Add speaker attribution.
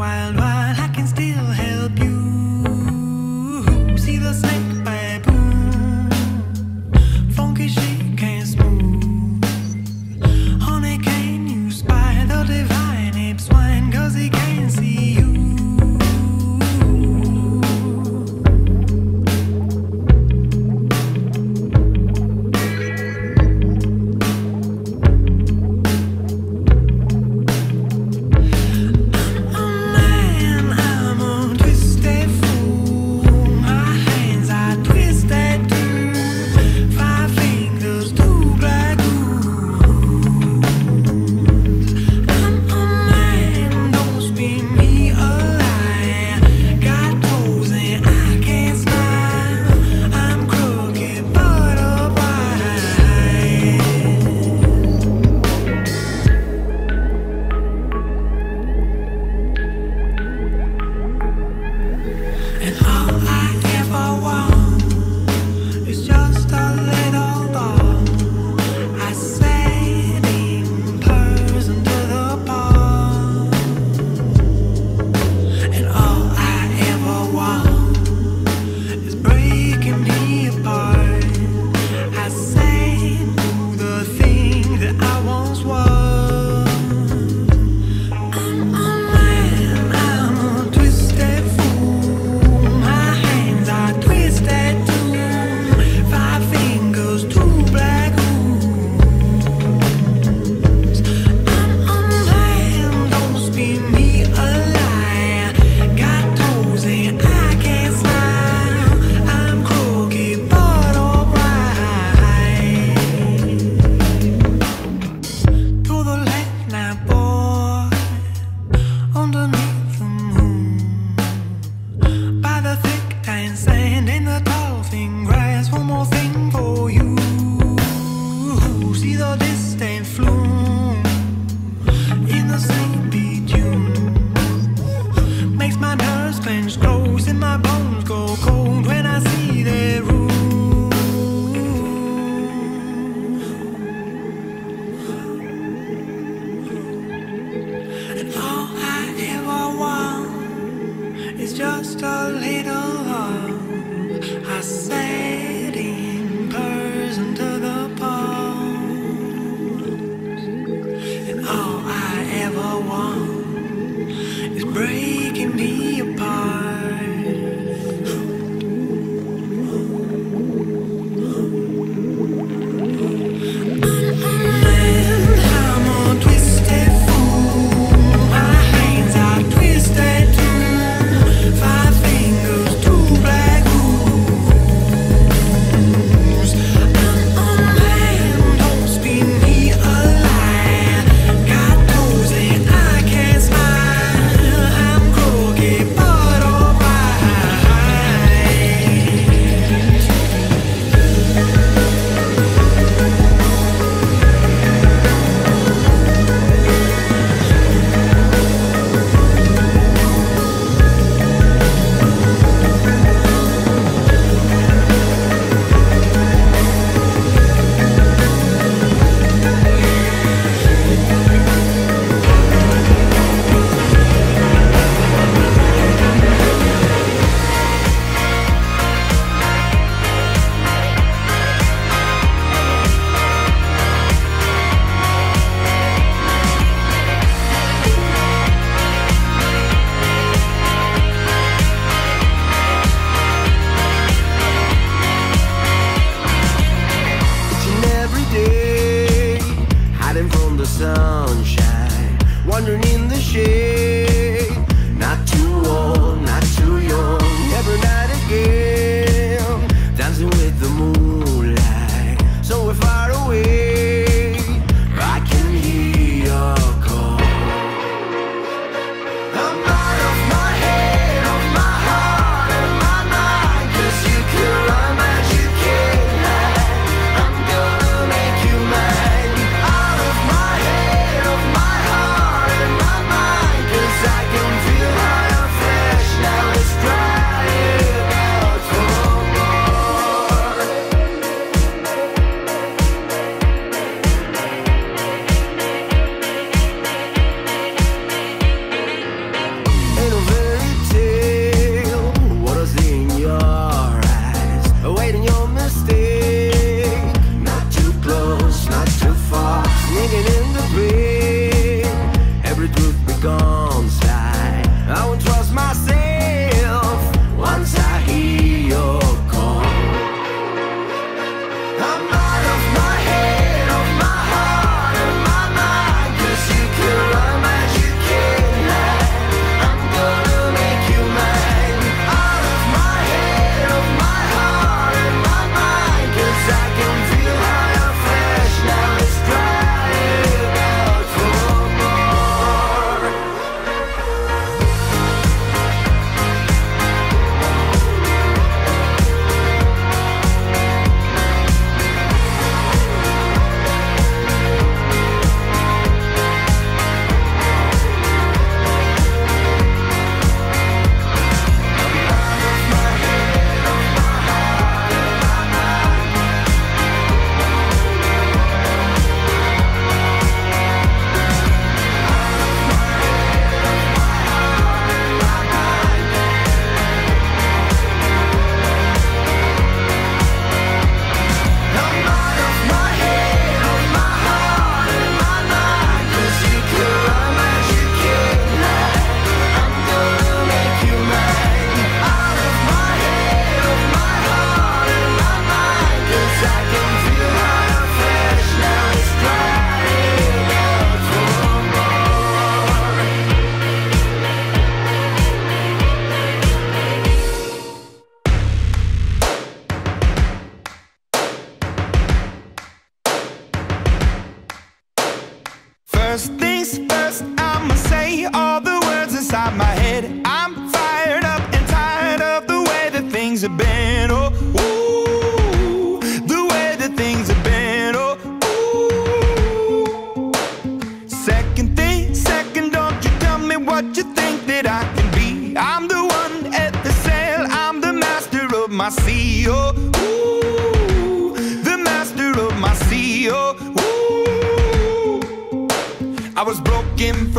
Speaker 1: wild,
Speaker 2: wild. things have been. Oh,